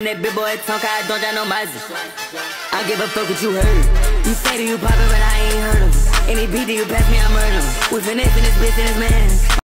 That big boy talk, I don't got no miles. I give a fuck what you heard. You say that you poppin', but I ain't heard him. Any beat that you pass me, I murder him. We finessing this bitch and this man.